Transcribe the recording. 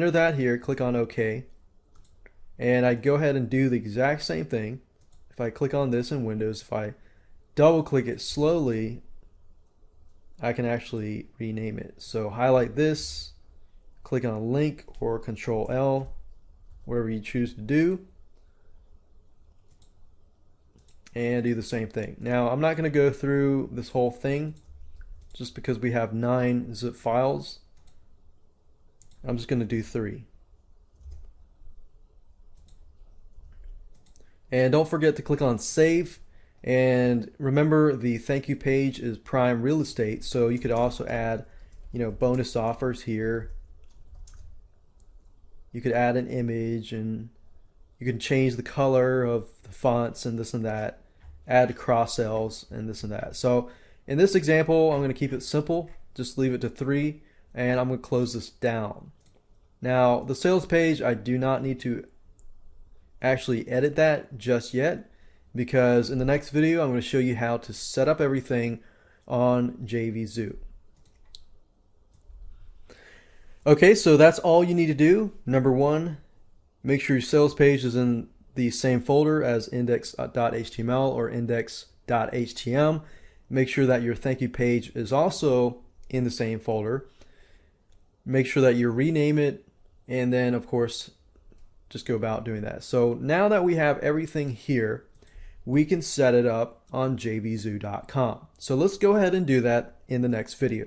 enter that here, click on OK, and I go ahead and do the exact same thing. If I click on this in Windows, if I double click it slowly, I can actually rename it. So highlight this, click on a link or control L, whatever you choose to do, and do the same thing. Now I'm not going to go through this whole thing just because we have nine zip files. I'm just going to do three. And don't forget to click on save. And remember the thank you page is prime real estate so you could also add you know bonus offers here. You could add an image and you can change the color of the fonts and this and that. Add cross sells and this and that. So in this example I'm going to keep it simple. Just leave it to three and I'm going to close this down now the sales page I do not need to actually edit that just yet because in the next video I'm going to show you how to set up everything on JVZoo. Okay, so that's all you need to do. Number one, make sure your sales page is in the same folder as index.html or index.htm. Make sure that your thank you page is also in the same folder. Make sure that you rename it and then of course just go about doing that. So now that we have everything here, we can set it up on jvzoo.com. So let's go ahead and do that in the next video.